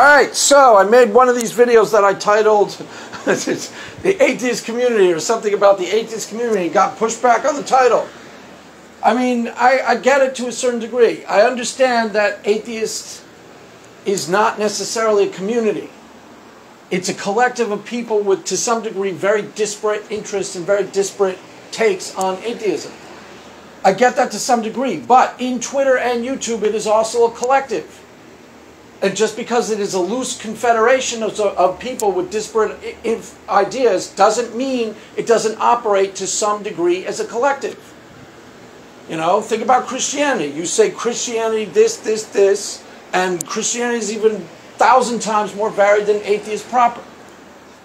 All right, so I made one of these videos that I titled The Atheist Community or something about the atheist community. Got pushed back on the title. I mean, I, I get it to a certain degree. I understand that atheist is not necessarily a community. It's a collective of people with, to some degree, very disparate interests and very disparate takes on atheism. I get that to some degree, but in Twitter and YouTube, it is also a collective. And just because it is a loose confederation of, of people with disparate ideas doesn't mean it doesn't operate to some degree as a collective. You know, think about Christianity. You say Christianity this, this, this, and Christianity is even thousand times more varied than atheist proper.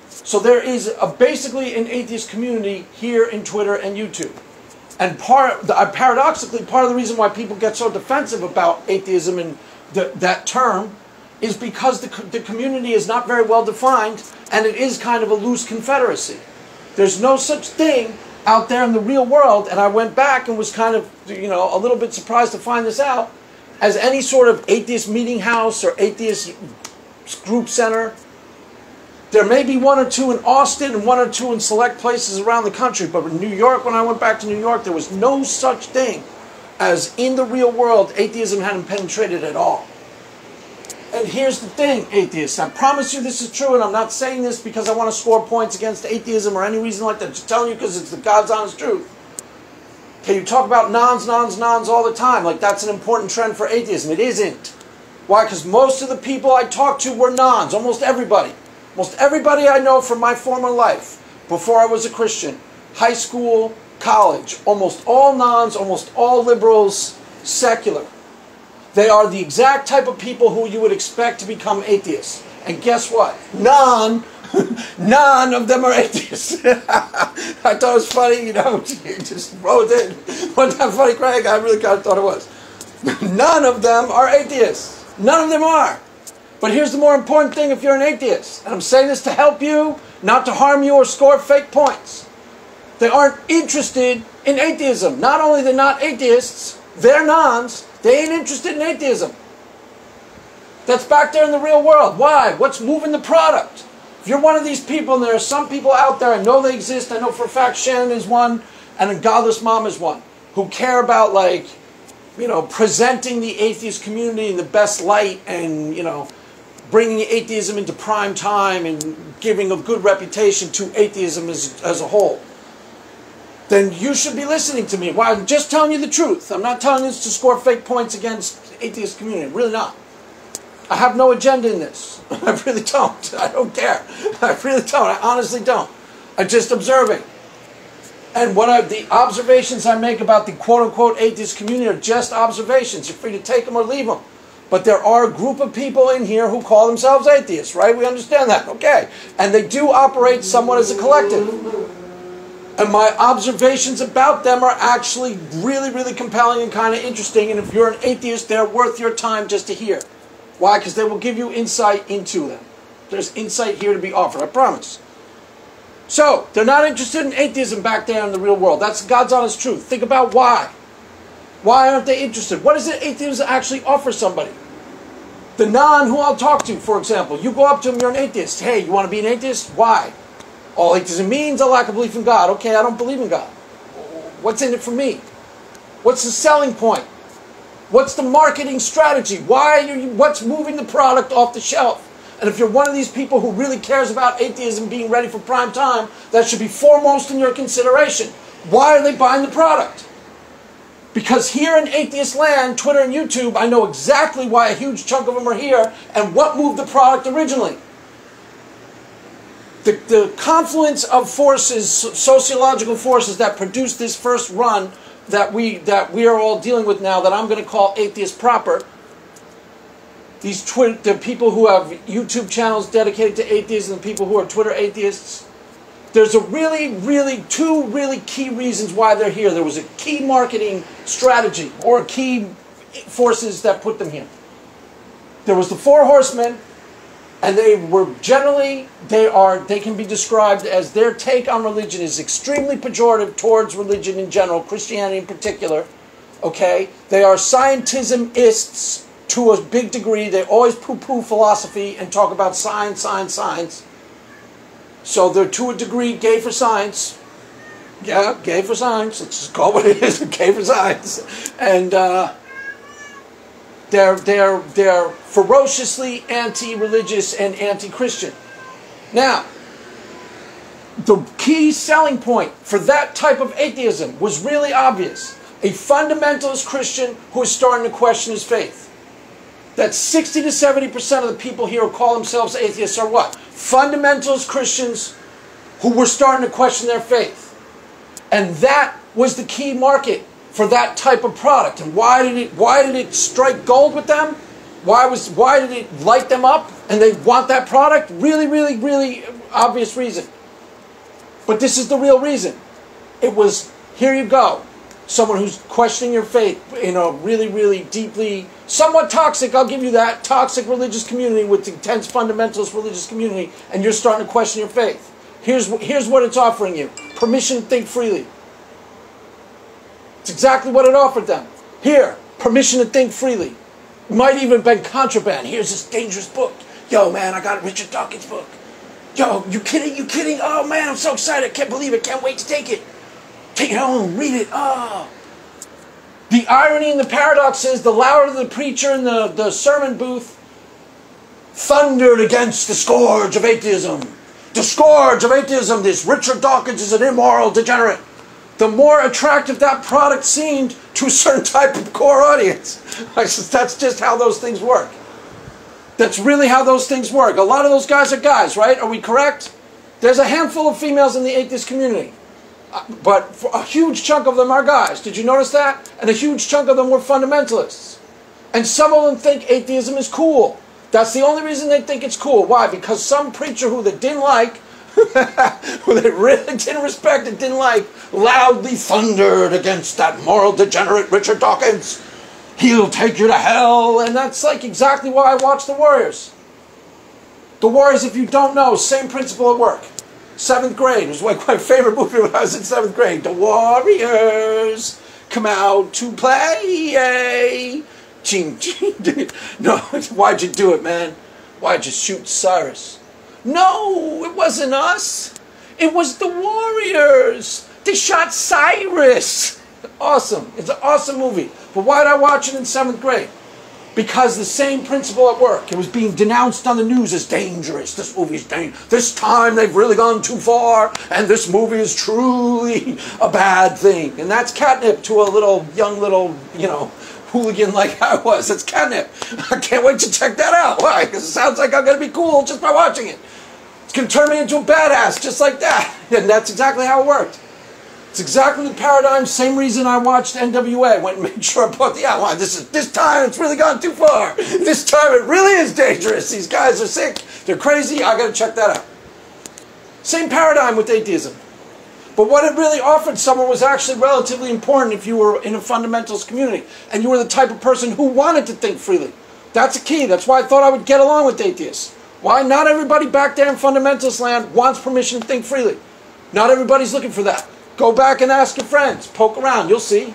So there is a, basically an atheist community here in Twitter and YouTube. And part, uh, paradoxically, part of the reason why people get so defensive about atheism and that term is because the, the community is not very well defined and it is kind of a loose confederacy. There's no such thing out there in the real world, and I went back and was kind of, you know, a little bit surprised to find this out, as any sort of atheist meeting house or atheist group center. There may be one or two in Austin and one or two in select places around the country, but in New York, when I went back to New York, there was no such thing as in the real world, atheism hadn't penetrated at all. And here's the thing, atheists. I promise you this is true, and I'm not saying this because I want to score points against atheism or any reason like that. I'm just telling you because it's the God's honest truth. Okay, you talk about nones, nones, nones all the time. Like that's an important trend for atheism. It isn't. Why? Because most of the people I talked to were nones. Almost everybody. Most everybody I know from my former life, before I was a Christian, high school, college, almost all nones, almost all liberals, secular. They are the exact type of people who you would expect to become atheists. And guess what? None, none of them are atheists. I thought it was funny, you know, you just wrote it. Wasn't that funny, Craig? I really kind of thought it was. None of them are atheists. None of them are. But here's the more important thing if you're an atheist. And I'm saying this to help you, not to harm you or score fake points. They aren't interested in atheism. Not only they're not atheists, they're nones, they ain't interested in atheism. That's back there in the real world. Why? What's moving the product? If you're one of these people, and there are some people out there, I know they exist, I know for a fact Shannon is one, and a godless mom is one, who care about like, you know, presenting the atheist community in the best light and, you know, bringing atheism into prime time and giving a good reputation to atheism as, as a whole then you should be listening to me. Why? I'm just telling you the truth. I'm not telling you this to score fake points against atheist community. I'm really not. I have no agenda in this. I really don't. I don't care. I really don't. I honestly don't. I'm just observing. And what I, the observations I make about the quote unquote atheist community are just observations. You're free to take them or leave them. But there are a group of people in here who call themselves atheists, right? We understand that. Okay. And they do operate somewhat as a collective. And my observations about them are actually really, really compelling and kind of interesting. And if you're an atheist, they're worth your time just to hear. Why? Because they will give you insight into them. There's insight here to be offered, I promise. So, they're not interested in atheism back there in the real world. That's God's honest truth. Think about why. Why aren't they interested? What does atheism actually offer somebody? The non who I'll talk to, for example, you go up to him, you're an atheist. Hey, you want to be an atheist? Why? All atheism means a lack of belief in God. Okay, I don't believe in God. What's in it for me? What's the selling point? What's the marketing strategy? Why are you, what's moving the product off the shelf? And if you're one of these people who really cares about atheism being ready for prime time, that should be foremost in your consideration. Why are they buying the product? Because here in atheist land, Twitter and YouTube, I know exactly why a huge chunk of them are here and what moved the product originally the, the confluence of forces, sociological forces that produced this first run that we that we are all dealing with now, that I'm going to call atheist proper. These the people who have YouTube channels dedicated to atheists and the people who are Twitter atheists. There's a really, really two really key reasons why they're here. There was a key marketing strategy or key forces that put them here. There was the four horsemen and they were generally they are they can be described as their take on religion is extremely pejorative towards religion in general christianity in particular okay they are scientismists to a big degree. They always poo poo philosophy and talk about science, science, science. So they're to a degree gay for science. Yeah, gay for science. Let's just call it what it is, gay for science. And uh, they're, they're, they're ferociously anti religious and anti Christian. Now, the key selling point for that type of atheism was really obvious. A fundamentalist Christian who is starting to question his faith. That 60 to 70% of the people here who call themselves atheists are what? Fundamentalist Christians who were starting to question their faith. And that was the key market for that type of product. And why did it why did it strike gold with them? Why was why did it light them up and they want that product? Really, really, really obvious reason. But this is the real reason. It was here you go. Someone who's questioning your faith in a really, really deeply, somewhat toxic, I'll give you that, toxic religious community with intense fundamentalist religious community, and you're starting to question your faith. Here's, here's what it's offering you permission to think freely. It's exactly what it offered them. Here, permission to think freely. Might even been contraband. Here's this dangerous book. Yo, man, I got Richard Dawkins' book. Yo, you kidding? You kidding? Oh, man, I'm so excited. I can't believe it. Can't wait to take it. Take it home. Read it. Oh. The irony and the paradox is the louder the preacher in the, the sermon booth thundered against the scourge of atheism. The scourge of atheism, this Richard Dawkins is an immoral degenerate the more attractive that product seemed to a certain type of core audience. I said, That's just how those things work. That's really how those things work. A lot of those guys are guys, right? Are we correct? There's a handful of females in the atheist community. Uh, but a huge chunk of them are guys. Did you notice that? And a huge chunk of them were fundamentalists. And some of them think atheism is cool. That's the only reason they think it's cool. Why? Because some preacher who they didn't like they really didn't respect and didn't like, loudly thundered against that moral degenerate Richard Dawkins. He'll take you to hell. And that's like exactly why I watch The Warriors. The Warriors, if you don't know, same principle at work. Seventh grade was like my favorite movie when I was in seventh grade. The Warriors come out to play. No, why'd you do it, man? Why'd you shoot Cyrus? No, it wasn't us. It was the Warriors. They shot Cyrus. Awesome. It's an awesome movie. But why did I watch it in seventh grade? Because the same principle at work. It was being denounced on the news as dangerous. This movie is dangerous. This time they've really gone too far, and this movie is truly a bad thing. And that's catnip to a little young little, you know, hooligan like I was. It's catnip. I can't wait to check that out. Why? Because it sounds like I'm going to be cool just by watching it can turn me into a badass just like that. And that's exactly how it worked. It's exactly the paradigm, same reason I watched NWA. Went and made sure I bought the outline. This is this time it's really gone too far. This time it really is dangerous. These guys are sick. They're crazy. I gotta check that out. Same paradigm with atheism. But what it really offered someone was actually relatively important if you were in a fundamentalist community and you were the type of person who wanted to think freely. That's a key. That's why I thought I would get along with atheists. Why? Not everybody back there in fundamentalist land wants permission to think freely. Not everybody's looking for that. Go back and ask your friends. Poke around, you'll see.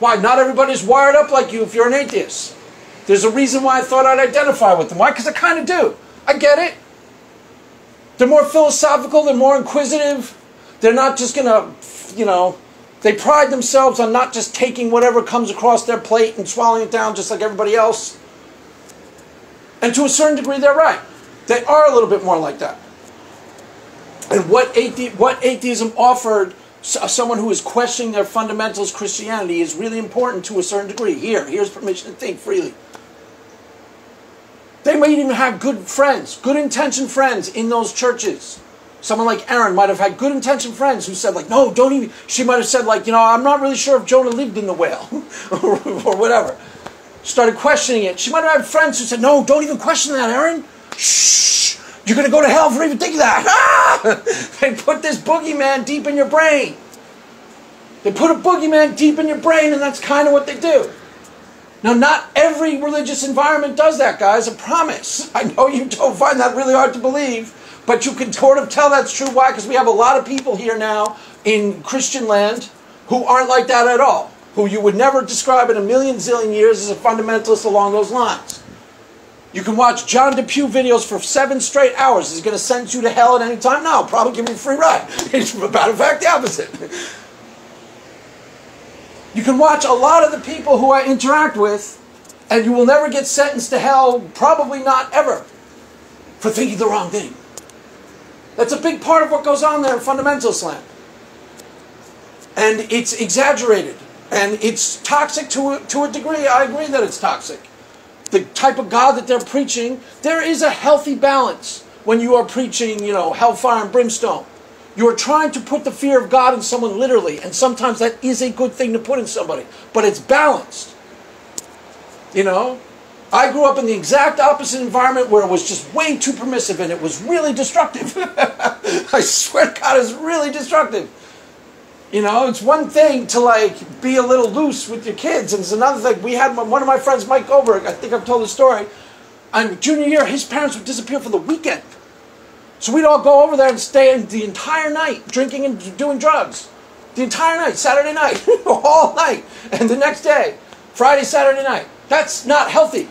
Why? Not everybody's wired up like you if you're an atheist. There's a reason why I thought I'd identify with them. Why? Because I kind of do. I get it. They're more philosophical, they're more inquisitive. They're not just going to, you know, they pride themselves on not just taking whatever comes across their plate and swallowing it down just like everybody else. And to a certain degree, they're right. They are a little bit more like that. And what, athe- what atheism offered uh, someone who is questioning their fundamentalist Christianity is really important to a certain degree. Here, here's permission to think freely. They might even have good friends, good intention friends in those churches. Someone like Erin might have had good intention friends who said, like, no, don't even. She might have said, like, you know, I'm not really sure if Jonah lived in the whale or, or whatever started questioning it. She might have had friends who said, No, don't even question that, Erin. Shh, you're going to go to hell for even thinking that. Ah! they put this boogeyman deep in your brain. They put a boogeyman deep in your brain, and that's kind of what they do. Now, not every religious environment does that, guys, I promise. I know you don't find that really hard to believe, but you can sort of tell that's true. Why? Because we have a lot of people here now in Christian land who aren't like that at all. Who you would never describe in a million zillion years as a fundamentalist along those lines. You can watch John Depew videos for seven straight hours. Is going to send you to hell at any time? No, probably give you a free ride. It's matter of fact the opposite. You can watch a lot of the people who I interact with, and you will never get sentenced to hell, probably not ever, for thinking the wrong thing. That's a big part of what goes on there in Fundamental Slam. And it's exaggerated. And it's toxic to a, to a degree. I agree that it's toxic. The type of God that they're preaching, there is a healthy balance when you are preaching, you know, hellfire and brimstone. You are trying to put the fear of God in someone literally, and sometimes that is a good thing to put in somebody, but it's balanced. You know? I grew up in the exact opposite environment where it was just way too permissive and it was really destructive. I swear God, it's really destructive. You know, it's one thing to like be a little loose with your kids, and it's another thing. We had one of my friends, Mike Goldberg. I think I've told the story. On junior year, his parents would disappear for the weekend, so we'd all go over there and stay in the entire night, drinking and doing drugs, the entire night, Saturday night, all night, and the next day, Friday, Saturday night. That's not healthy.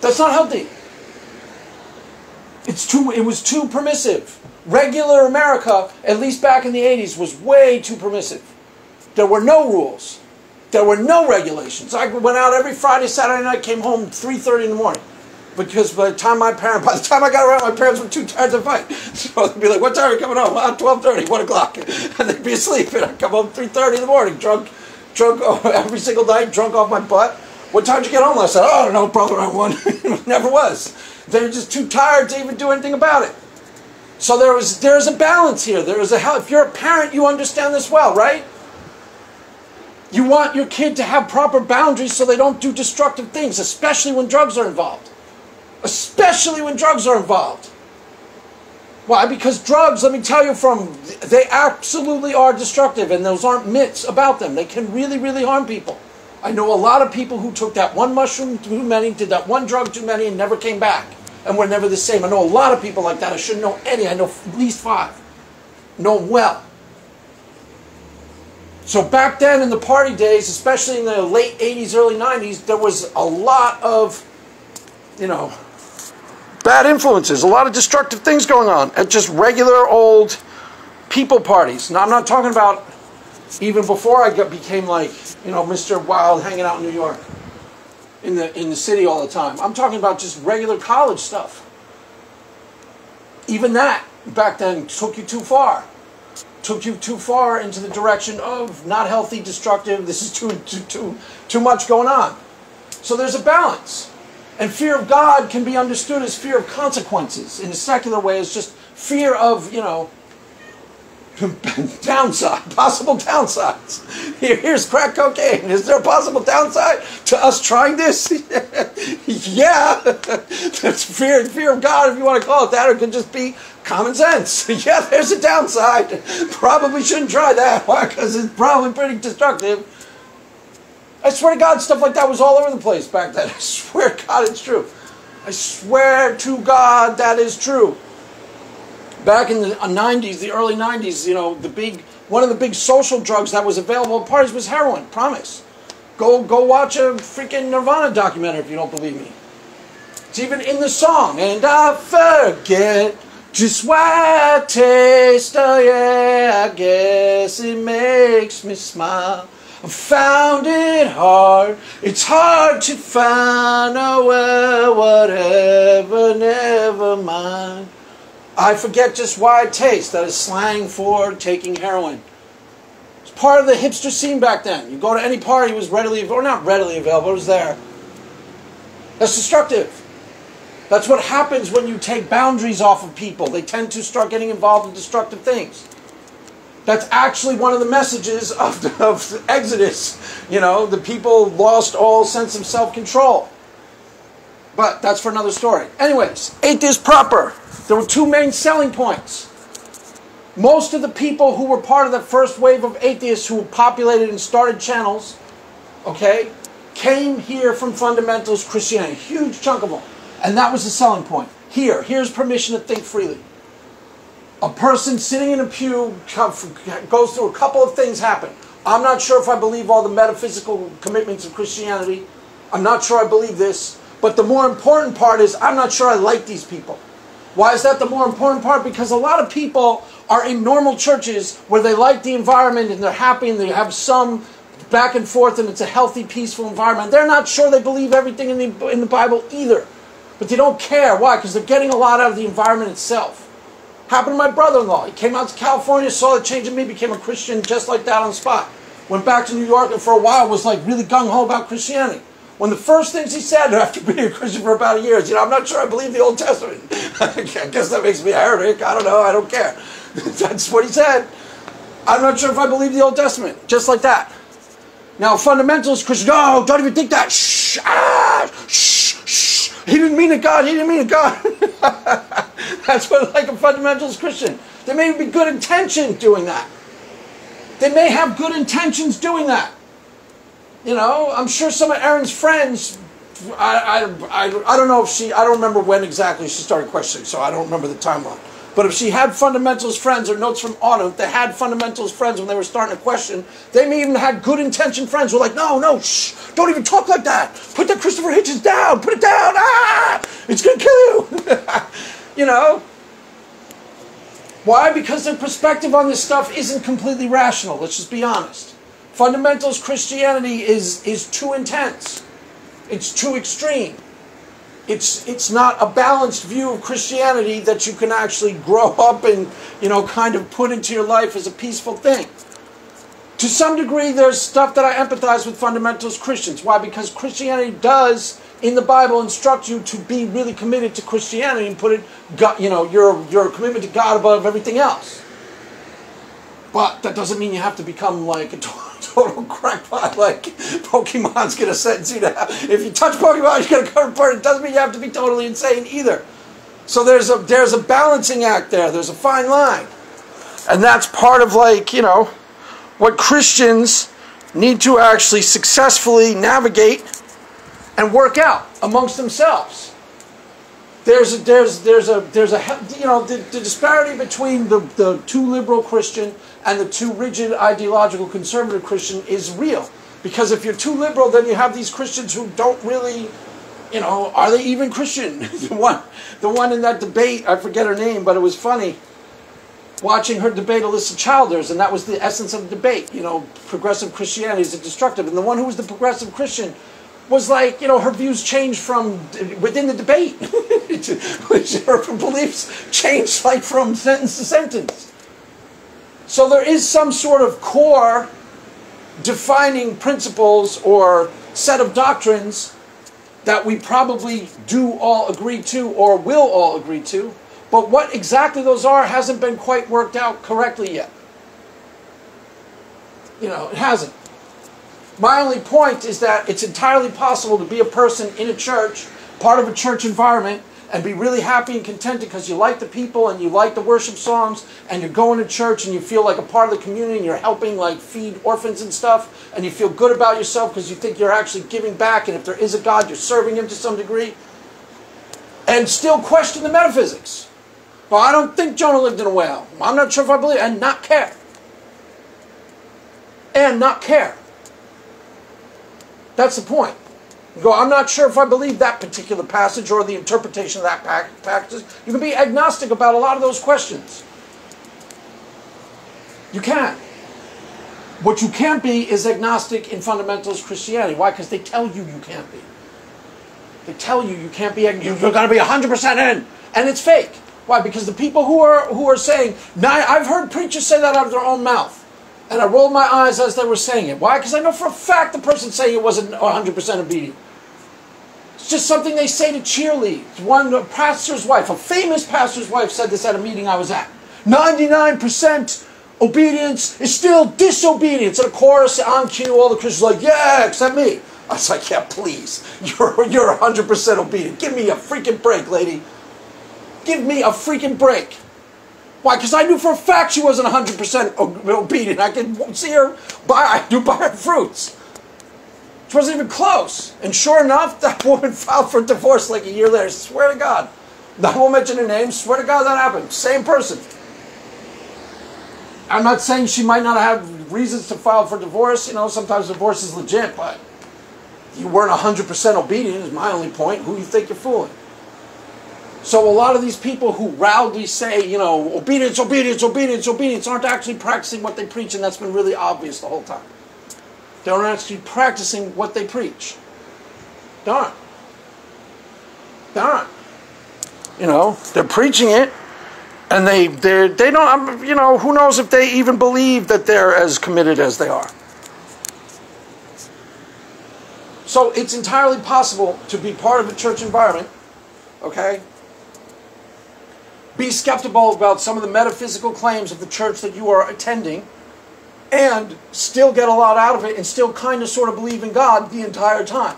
That's not healthy. It's too. It was too permissive regular America, at least back in the 80s, was way too permissive. There were no rules. There were no regulations. I went out every Friday, Saturday night, came home 3.30 in the morning. Because by the time my parents, by the time I got around, my parents were too tired to fight. So they'd be like, what time are you coming home? Ah, oh, 12.30, 1 o'clock. And they'd be asleep. And I'd come home 3.30 in the morning, drunk, drunk every single night, drunk off my butt. What time did you get home last night? Oh, I don't know, probably around 1. Never was. They were just too tired to even do anything about it. So there is there's a balance here. There is a if you're a parent, you understand this well, right? You want your kid to have proper boundaries so they don't do destructive things, especially when drugs are involved. Especially when drugs are involved. Why? Because drugs, let me tell you from, they absolutely are destructive, and those aren't myths about them. They can really, really harm people. I know a lot of people who took that one mushroom too many, did that one drug too many, and never came back and we're never the same. I know a lot of people like that. I shouldn't know any. I know at least five. Know them well. So back then in the party days, especially in the late 80s, early 90s, there was a lot of, you know, bad influences, a lot of destructive things going on at just regular old people parties. Now, I'm not talking about even before I got, became like, you know, Mr. Wild hanging out in New York in the in the city all the time. I'm talking about just regular college stuff. Even that back then took you too far. Took you too far into the direction of not healthy, destructive. This is too too too too much going on. So there's a balance. And fear of God can be understood as fear of consequences. In a secular way, it's just fear of, you know, downside, possible downsides. Here, here's crack cocaine. Is there a possible downside to us trying this? yeah, that's fear, fear of God, if you want to call it that, or it could just be common sense. yeah, there's a downside. Probably shouldn't try that. Why? Because it's probably pretty destructive. I swear to God, stuff like that was all over the place back then. I swear to God, it's true. I swear to God, that is true back in the 90s, uh, the early 90s, you know, the big one of the big social drugs that was available at parties was heroin. Promise. Go go watch a freaking Nirvana documentary if you don't believe me. It's even in the song. And I forget just why I taste. Oh yeah, I guess it makes me smile. I found it hard. It's hard to find. Oh well, whatever, never mind. I forget just why it tastes. That is slang for taking heroin. It's part of the hipster scene back then. You go to any party, it was readily, or not readily available, it was there. That's destructive. That's what happens when you take boundaries off of people. They tend to start getting involved in destructive things. That's actually one of the messages of, of Exodus. You know, the people lost all sense of self control. But that's for another story. Anyways, atheist proper. There were two main selling points. Most of the people who were part of the first wave of atheists who populated and started channels, okay, came here from fundamentalist Christianity. Huge chunk of them. And that was the selling point. Here, here's permission to think freely. A person sitting in a pew goes through a couple of things happen. I'm not sure if I believe all the metaphysical commitments of Christianity. I'm not sure I believe this. But the more important part is I'm not sure I like these people. Why is that the more important part? Because a lot of people are in normal churches where they like the environment and they're happy and they have some back and forth and it's a healthy, peaceful environment. They're not sure they believe everything in the, in the Bible either. But they don't care. Why? Because they're getting a lot out of the environment itself. Happened to my brother-in-law. He came out to California, saw the change in me, became a Christian just like that on the spot. Went back to New York and for a while was like really gung-ho about Christianity. One of the first things he said after being a Christian for about a year is, you know, I'm not sure I believe the Old Testament. I guess that makes me a heretic. I don't know. I don't care. That's what he said. I'm not sure if I believe the Old Testament. Just like that. Now, fundamentalist Christians, no, don't even think that. Shh, ah, shh, shh. He didn't mean it, God. He didn't mean it, God. That's what like a fundamentalist Christian. There may be good intention doing that. They may have good intentions doing that. You know, I'm sure some of Erin's friends. I, I, I, I don't know if she. I don't remember when exactly she started questioning, so I don't remember the timeline. But if she had fundamentals friends or notes from Autumn, if they had fundamentals friends when they were starting to question, they may even had good intention friends who were like, no, no, shh, don't even talk like that. Put that Christopher Hitchens down. Put it down. Ah, it's to kill you. you know? Why? Because their perspective on this stuff isn't completely rational. Let's just be honest. Fundamentalist Christianity is, is too intense. It's too extreme it's it's not a balanced view of Christianity that you can actually grow up and you know kind of put into your life as a peaceful thing. To some degree, there's stuff that I empathize with fundamentalist Christians. Why? Because Christianity does in the Bible instruct you to be really committed to Christianity and put it, you know, your your commitment to God above everything else. But that doesn't mean you have to become like a total crackpot like Pokemon's gonna sentence you to have. If you touch Pokemon, you're gonna come apart. It doesn't mean you have to be totally insane either. So there's a there's a balancing act there. There's a fine line, and that's part of like you know what Christians need to actually successfully navigate and work out amongst themselves. There's a, there's there's a there's a you know the, the disparity between the, the too liberal Christian and the too rigid ideological conservative Christian is real. Because if you're too liberal, then you have these Christians who don't really, you know, are they even Christian? the one, the one in that debate, I forget her name, but it was funny. Watching her debate Alisa Childers, and that was the essence of the debate. You know, progressive Christianity is destructive, and the one who was the progressive Christian was like, you know, her views changed from within the debate. her beliefs changed like from sentence to sentence. So there is some sort of core defining principles or set of doctrines that we probably do all agree to or will all agree to. But what exactly those are hasn't been quite worked out correctly yet. You know, it hasn't. My only point is that it's entirely possible to be a person in a church, part of a church environment, and be really happy and contented because you like the people and you like the worship songs and you're going to church and you feel like a part of the community and you're helping like feed orphans and stuff and you feel good about yourself because you think you're actually giving back and if there is a God you're serving him to some degree and still question the metaphysics. Well, I don't think Jonah lived in a whale. I'm not sure if I believe and not care. And not care. That's the point. You go, I'm not sure if I believe that particular passage or the interpretation of that passage. You can be agnostic about a lot of those questions. You can. What you can't be is agnostic in fundamentalist Christianity. Why? Because they tell you you can't be. They tell you you can't be. You're going to be 100% in, and it's fake. Why? Because the people who are who are saying, I've heard preachers say that out of their own mouth. And I rolled my eyes as they were saying it. Why? Because I know for a fact the person saying it wasn't 100% obedient. It's just something they say to cheerlead. One pastor's wife, a famous pastor's wife, said this at a meeting I was at. 99% obedience is still disobedience. And of course, on cue, all the Christians are like, yeah, except me. I was like, yeah, please. You're, you're 100% obedient. Give me a freaking break, lady. Give me a freaking break. Why? Because I knew for a fact she wasn't 100% obedient. I could see her buy, I knew buy her fruits. She wasn't even close. And sure enough, that woman filed for divorce like a year later. Swear to God. I won't mention her name. Swear to God that happened. Same person. I'm not saying she might not have reasons to file for divorce. You know, sometimes divorce is legit, but you weren't 100% obedient, is my only point. Who do you think you're fooling? So a lot of these people who loudly say, you know, obedience, obedience, obedience, obedience, aren't actually practicing what they preach, and that's been really obvious the whole time. They aren't actually practicing what they preach. They aren't. You know, they're preaching it, and they they they don't. You know, who knows if they even believe that they're as committed as they are. So it's entirely possible to be part of a church environment, okay, be skeptical about some of the metaphysical claims of the church that you are attending and still get a lot out of it and still kind of sort of believe in God the entire time.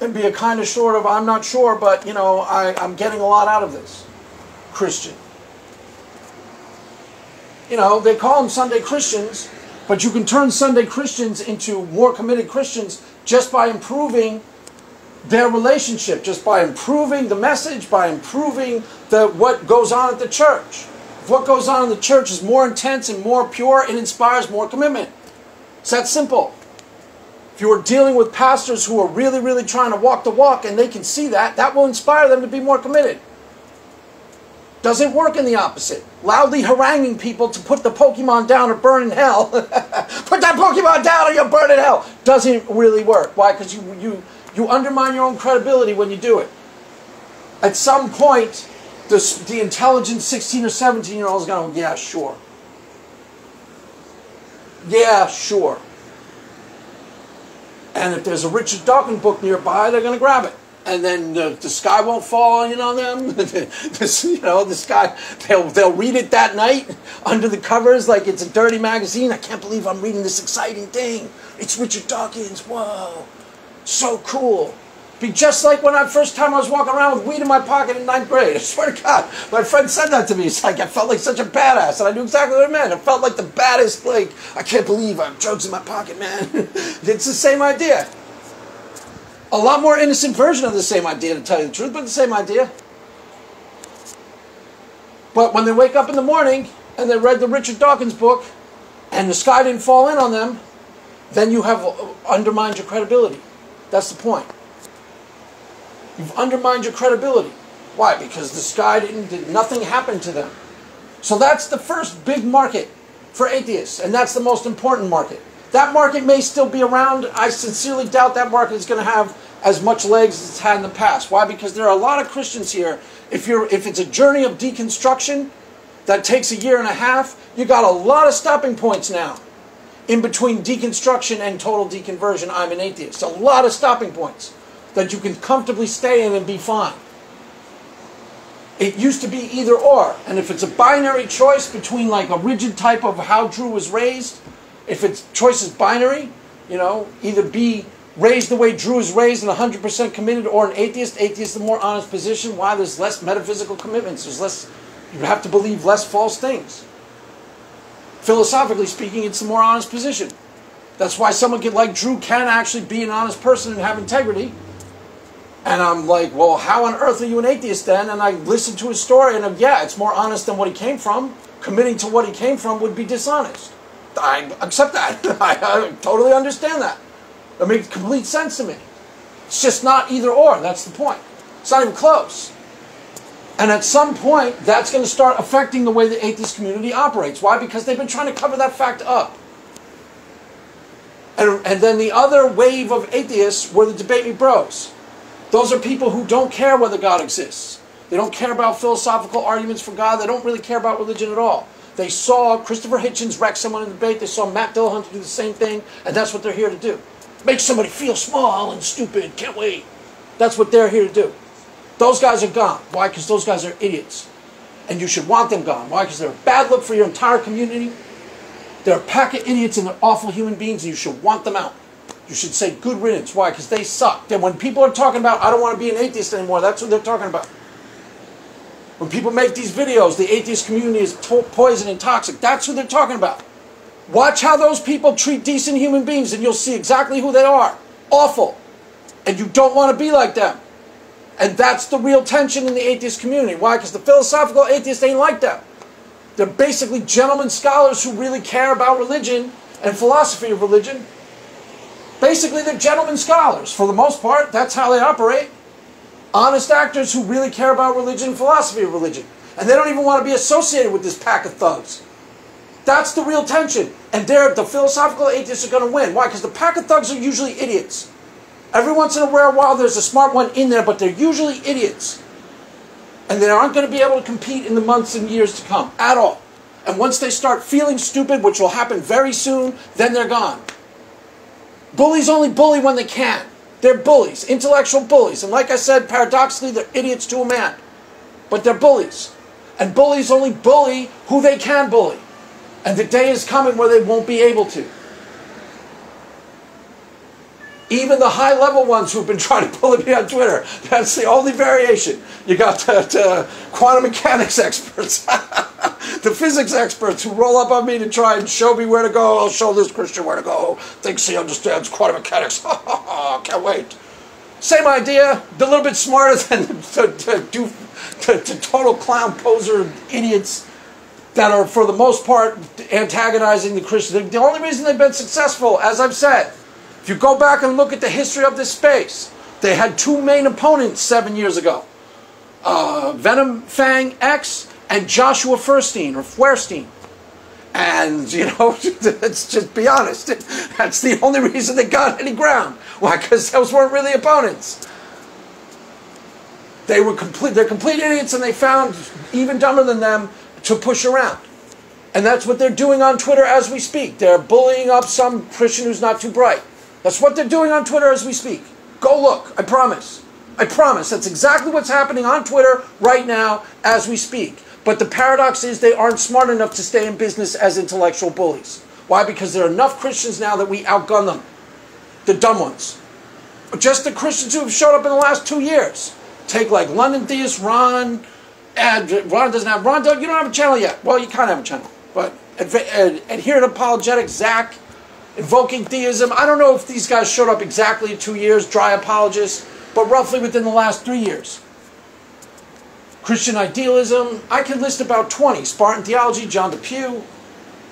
And be a kind of sort of, I'm not sure, but you know, I, I'm getting a lot out of this. Christian. You know, they call them Sunday Christians, but you can turn Sunday Christians into more committed Christians just by improving their relationship just by improving the message, by improving the what goes on at the church. If what goes on in the church is more intense and more pure, it inspires more commitment. It's that simple. If you are dealing with pastors who are really, really trying to walk the walk and they can see that, that will inspire them to be more committed. Doesn't work in the opposite. Loudly haranguing people to put the Pokemon down or burn in hell. put that Pokemon down or you'll burn in hell. Doesn't really work. Why? Because you, you, you undermine your own credibility when you do it. At some point, the, the intelligent 16 or 17 year old is going, yeah, sure. Yeah, sure. And if there's a Richard Dawkins book nearby, they're going to grab it. And then the, the sky won't fall in on them. this, you know, the sky, they'll, they'll read it that night under the covers like it's a dirty magazine. I can't believe I'm reading this exciting thing. It's Richard Dawkins. Whoa. So cool. Be just like when I first time I was walking around with weed in my pocket in ninth grade. I swear to God, my friend said that to me. It's like I felt like such a badass, and I knew exactly what it meant. I felt like the baddest. Like I can't believe I have drugs in my pocket, man. it's the same idea. A lot more innocent version of the same idea, to tell you the truth, but the same idea. But when they wake up in the morning and they read the Richard Dawkins book, and the sky didn't fall in on them, then you have uh, undermined your credibility. That's the point. You've undermined your credibility. Why? Because the sky didn't, did nothing happened to them. So that's the first big market for atheists, and that's the most important market. That market may still be around. I sincerely doubt that market is going to have as much legs as it's had in the past. Why? Because there are a lot of Christians here. If you're if it's a journey of deconstruction that takes a year and a half, you got a lot of stopping points now in between deconstruction and total deconversion, I'm an atheist. A lot of stopping points that you can comfortably stay in and be fine. It used to be either or. And if it's a binary choice between like a rigid type of how Drew was raised, if its choice is binary, you know, either be raised the way Drew is raised and 100% committed or an atheist, atheist is the more honest position. Why? There's less metaphysical commitments. There's less, you have to believe less false things philosophically speaking, it's a more honest position. That's why someone like Drew can actually be an honest person and have integrity. And I'm like, well, how on earth are you an atheist then? And I listen to his story, and I'm, yeah, it's more honest than what he came from. Committing to what he came from would be dishonest. I accept that. I, I totally understand that. It makes complete sense to me. It's just not either or. That's the point. It's not even close. And at some point, that's going to start affecting the way the atheist community operates. Why? Because they've been trying to cover that fact up. And, and then the other wave of atheists were the debate me bros. Those are people who don't care whether God exists. They don't care about philosophical arguments for God. They don't really care about religion at all. They saw Christopher Hitchens wreck someone in the debate. They saw Matt Dillahunty do the same thing. And that's what they're here to do. Make somebody feel small and stupid. Can't wait. That's what they're here to do. Those guys are gone. Why? Because those guys are idiots. And you should want them gone. Why? Because they're a bad look for your entire community. They're a pack of idiots and they're awful human beings, and you should want them out. You should say good riddance. Why? Because they suck. And when people are talking about, I don't want to be an atheist anymore, that's what they're talking about. When people make these videos, the atheist community is poison and toxic. That's who they're talking about. Watch how those people treat decent human beings, and you'll see exactly who they are. Awful. And you don't want to be like them. And that's the real tension in the atheist community. Why? Because the philosophical atheists ain't like that. They're basically gentlemen scholars who really care about religion and philosophy of religion. Basically, they're gentlemen scholars. For the most part, that's how they operate. Honest actors who really care about religion and philosophy of religion. And they don't even want to be associated with this pack of thugs. That's the real tension. And the philosophical atheists are going to win. Why? Because the pack of thugs are usually idiots. Every once in a rare while, there's a smart one in there, but they're usually idiots. And they aren't going to be able to compete in the months and years to come at all. And once they start feeling stupid, which will happen very soon, then they're gone. Bullies only bully when they can. They're bullies, intellectual bullies. And like I said, paradoxically, they're idiots to a man. But they're bullies. And bullies only bully who they can bully. And the day is coming where they won't be able to. Even the high level ones who've been trying to bully me on Twitter, that's the only variation. You got the, the quantum mechanics experts, the physics experts who roll up on me to try and show me where to go. I'll show this Christian where to go. Thinks he understands quantum mechanics. Can't wait. Same idea, a little bit smarter than the, the, the, the total clown poser idiots that are, for the most part, antagonizing the Christians. The only reason they've been successful, as I've said, if you go back and look at the history of this space, they had two main opponents seven years ago uh, VenomFangX and Joshua Feuerstein or Feuerstein. And, you know, let's just be honest, that's the only reason they got any ground. Why? Because those weren't really opponents. They were complete, they're complete idiots and they found even dumber than them to push around. And that's what they're doing on Twitter as we speak. They're bullying up some Christian who's not too bright. That's what they're doing on Twitter as we speak. Go look, I promise. I promise. That's exactly what's happening on Twitter right now as we speak. But the paradox is they aren't smart enough to stay in business as intellectual bullies. Why? Because there are enough Christians now that we outgun them. The dumb ones. Just the Christians who have showed up in the last two years. Take like London Theist, Ron, Ron doesn't have Ron. You don't have a channel yet. Well, you kind of have a channel, but adherent Apologetic, Zach, invoking theism. I don't know if these guys showed up exactly two years. Dry apologists, but roughly within the last three years. Christian idealism. I can list about twenty. Spartan theology. John Depew.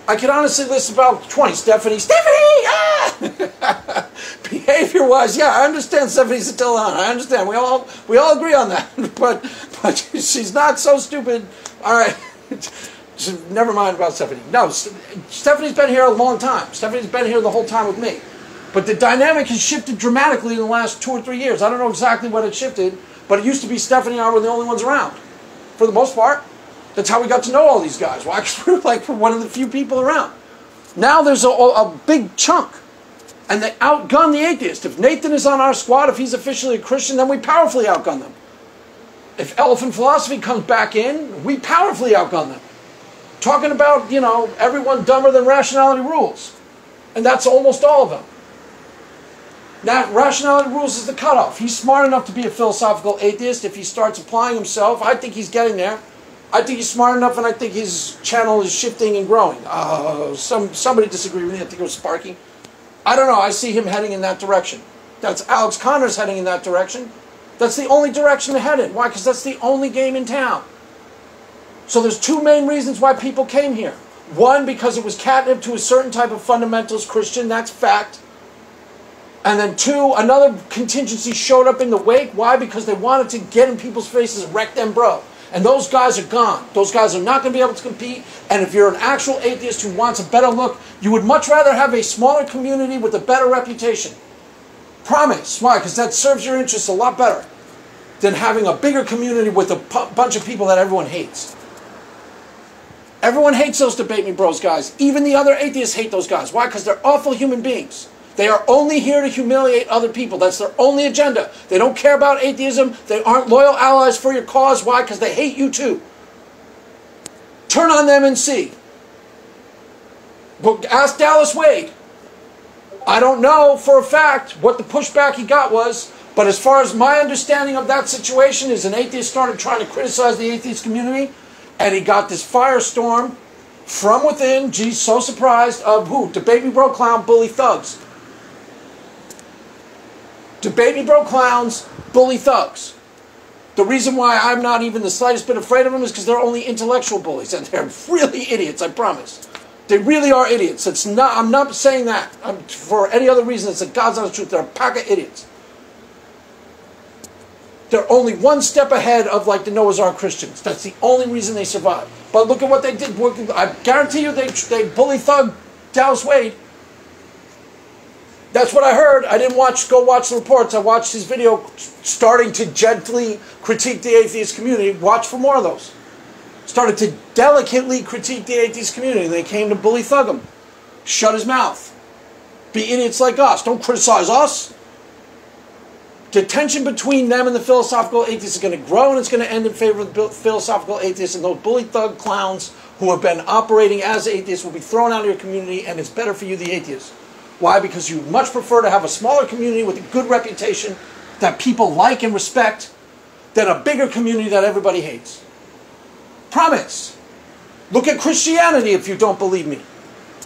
I could honestly list about 20. Stephanie, Stephanie! Ah! Behavior wise, yeah, I understand Stephanie's a Dillon. I understand. We all we all agree on that. but but she's not so stupid. All right. Never mind about Stephanie. No, Stephanie's been here a long time. Stephanie's been here the whole time with me. But the dynamic has shifted dramatically in the last two or three years. I don't know exactly what it shifted, but it used to be Stephanie and I were the only ones around. For the most part. That's how we got to know all these guys. Why? Because we were like one of the few people around. Now there's a, a big chunk. And they outgun the atheist. If Nathan is on our squad, if he's officially a Christian, then we powerfully outgun them. If elephant philosophy comes back in, we powerfully outgun them. Talking about, you know, everyone dumber than rationality rules. And that's almost all of them. Now, rationality rules is the cutoff. He's smart enough to be a philosophical atheist if he starts applying himself. I think he's getting there. I think he's smart enough, and I think his channel is shifting and growing. Uh, some somebody disagreed with me. I think it was Sparky. I don't know. I see him heading in that direction. That's Alex O'Connor's heading in that direction. That's the only direction to head in. Why? Because that's the only game in town. So there's two main reasons why people came here. One, because it was catnip to a certain type of fundamentalist Christian. That's fact. And then two, another contingency showed up in the wake. Why? Because they wanted to get in people's faces, wreck them, bro. And those guys are gone. Those guys are not going to be able to compete. And if you're an actual atheist who wants a better look, you would much rather have a smaller community with a better reputation. Promise. Why? Because that serves your interests a lot better than having a bigger community with a bunch of people that everyone hates. Everyone hates those debate me bros guys. Even the other atheists hate those guys. Why? Because they're awful human beings. They are only here to humiliate other people. That's their only agenda. They don't care about atheism. They aren't loyal allies for your cause. Why? Because they hate you too. Turn on them and see. But ask Dallas Wade. I don't know for a fact what the pushback he got was, but as far as my understanding of that situation is an atheist started trying to criticize the atheist community, and he got this firestorm from within, geez, so surprised, of who? The baby Bro Clown Bully Thugs. The baby Bro Clowns, Bully Thugs. The reason why I'm not even the slightest bit afraid of them is because they're only intellectual bullies, and they're really idiots. I promise. They really are idiots. It's not. I'm not saying that I'm, for any other reason. It's the God's honest truth. They're a pack of idiots. They're only one step ahead of like the Noah's Ark Christians. That's the only reason they survived. But look at what they did. I guarantee you, they they bully thug Dallas Wade. That's what I heard. I didn't watch. Go watch the reports. I watched his video starting to gently critique the atheist community. Watch for more of those. Started to delicately critique the atheist community. They came to bully thug him. Shut his mouth. Be idiots like us. Don't criticize us. The tension between them and the philosophical atheists is going to grow and it's going to end in favor of the philosophical atheists. And those bully thug clowns who have been operating as atheists will be thrown out of your community. And it's better for you, the atheists. Why? Because you much prefer to have a smaller community with a good reputation that people like and respect than a bigger community that everybody hates. Promise. Look at Christianity if you don't believe me.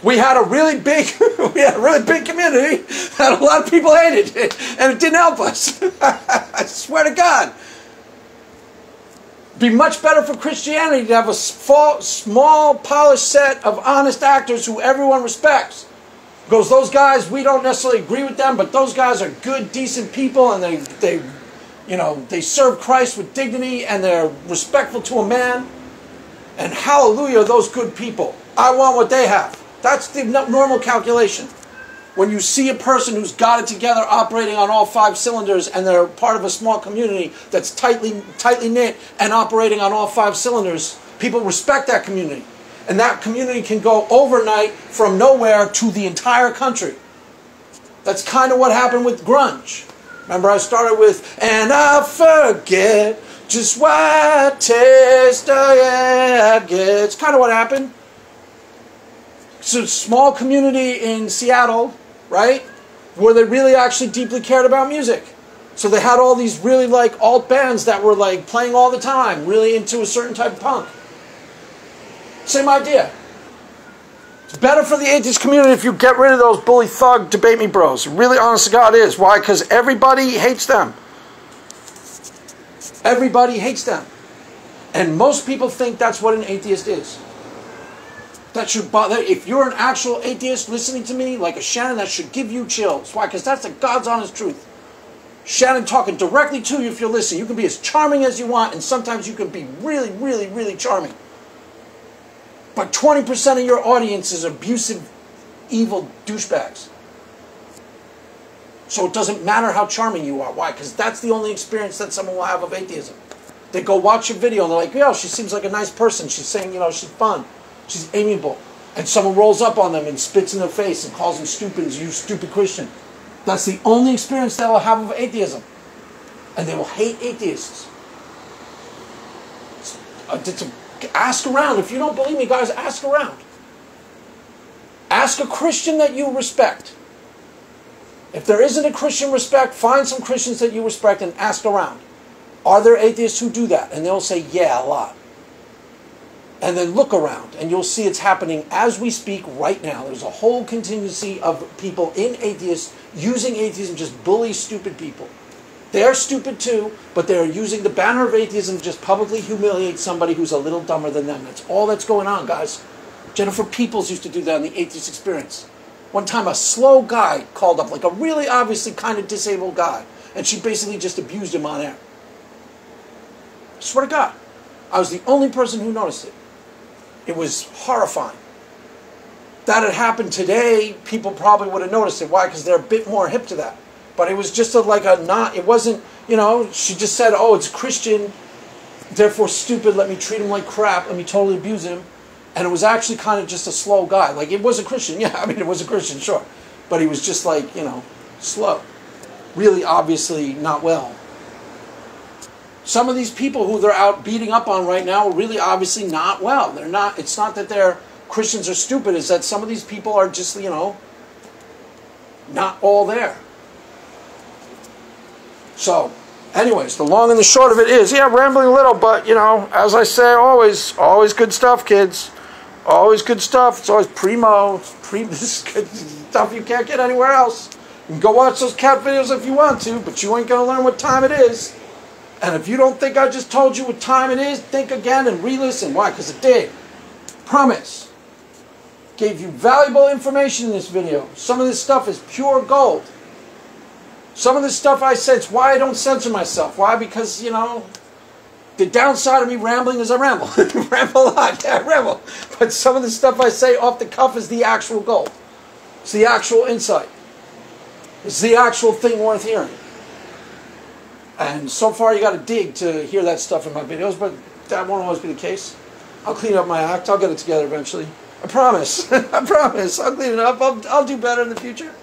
We had a really big, we had a really big community that a lot of people hated, and it didn't help us. I swear to God. Be much better for Christianity to have a small, polished set of honest actors who everyone respects goes, those guys, we don't necessarily agree with them, but those guys are good, decent people, and they, they, you know, they serve Christ with dignity, and they're respectful to a man. And hallelujah, those good people. I want what they have. That's the normal calculation. When you see a person who's got it together, operating on all five cylinders, and they're part of a small community that's tightly, tightly knit and operating on all five cylinders, people respect that community and that community can go overnight from nowhere to the entire country. That's kind of what happened with grunge. Remember, I started with, and I forget just what taste I get. It's kind of what happened. It's a small community in Seattle, right? Where they really actually deeply cared about music. So they had all these really like alt bands that were like playing all the time, really into a certain type of punk. Same idea. It's better for the atheist community if you get rid of those bully thug debate me bros. Really, honest to God, is. Why? Because everybody hates them. Everybody hates them. And most people think that's what an atheist is. That should bother. If you're an actual atheist listening to me, like a Shannon, that should give you chills. Why? Because that's the God's honest truth. Shannon talking directly to you if you're listening. You can be as charming as you want, and sometimes you can be really, really, really charming. But 20% of your audience is abusive, evil douchebags. So it doesn't matter how charming you are. Why? Because that's the only experience that someone will have of atheism. They go watch your video and they're like, yo, she seems like a nice person. She's saying, you know, she's fun. She's amiable. And someone rolls up on them and spits in their face and calls them stupid, you stupid Christian. That's the only experience they will have of atheism. And they will hate atheists. It's, it's a Ask around. If you don't believe me, guys, ask around. Ask a Christian that you respect. If there isn't a Christian respect, find some Christians that you respect and ask around. Are there atheists who do that? And they'll say, yeah, a lot. And then look around, and you'll see it's happening as we speak right now. There's a whole contingency of people in atheists using atheism just bully stupid people. They're stupid too, but they're using the banner of atheism to just publicly humiliate somebody who's a little dumber than them. That's all that's going on, guys. Jennifer Peeples used to do that on the atheist experience. One time, a slow guy called up, like a really obviously kind of disabled guy, and she basically just abused him on air. I swear to God, I was the only person who noticed it. It was horrifying. That had happened today, people probably would have noticed it. Why? Because they're a bit more hip to that. But it was just a, like a not, it wasn't, you know, she just said, oh, it's Christian, therefore stupid, let me treat him like crap, let me totally abuse him. And it was actually kind of just a slow guy. Like, it was a Christian, yeah, I mean, it was a Christian, sure. But he was just like, you know, slow. Really obviously not well. Some of these people who they're out beating up on right now are really obviously not well. They're not, it's not that they're Christians are stupid, it's that some of these people are just, you know, not all there. So, anyways, the long and the short of it is, yeah, rambling a little, but you know, as I say, always, always good stuff, kids. Always good stuff. It's always primo, pre this good stuff you can't get anywhere else. You can go watch those cat videos if you want to, but you ain't gonna learn what time it is. And if you don't think I just told you what time it is, think again and re-listen. Why? Because it did. Promise. Gave you valuable information in this video. Some of this stuff is pure gold. Some of this stuff I said, why I don't censor myself. Why? Because, you know, the downside of me rambling is I ramble. ramble a lot, yeah, I ramble. But some of the stuff I say off the cuff is the actual gold. It's the actual insight. It's the actual thing worth hearing. And so far you got to dig to hear that stuff in my videos, but that won't always be the case. I'll clean up my act. I'll get it together eventually. I promise. I promise. I'll clean it up. I'll, I'll do better in the future.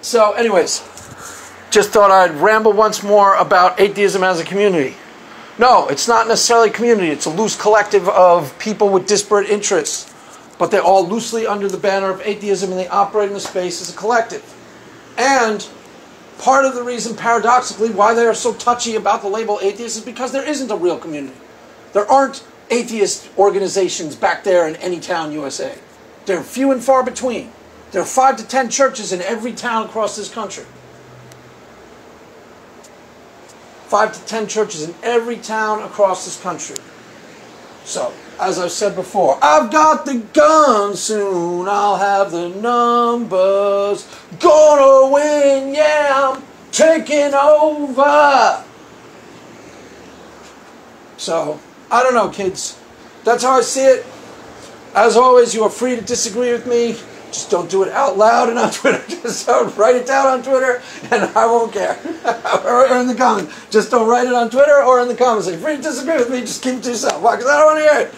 So, anyways, just thought I'd ramble once more about atheism as a community. No, it's not necessarily a community. It's a loose collective of people with disparate interests. But they're all loosely under the banner of atheism and they operate in the space as a collective. And part of the reason, paradoxically, why they are so touchy about the label atheist is because there isn't a real community. There aren't atheist organizations back there in any town, USA. They're few and far between. There are five to ten churches in every town across this country. Five to ten churches in every town across this country. So, as I've said before, I've got the gun soon, I'll have the numbers. Gonna win, yeah, I'm taking over. So, I don't know, kids. That's how I see it. As always, you are free to disagree with me. Just don't do it out loud and on Twitter. Just don't write it down on Twitter, and I won't care. or in the comments. Just don't write it on Twitter or in the comments. If you're free to disagree with me, just keep it to yourself. Why? Because I don't want to hear it.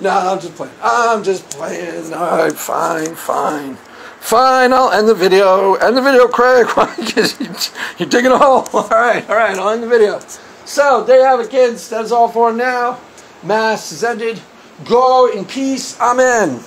No, I'm just playing. I'm just playing. All right, fine, fine. Fine, I'll end the video. End the video, Craig. You're digging a hole. All right, all right, I'll end the video. So, there you have it, kids. That's all for now. Mass is ended. Go in peace. Amen.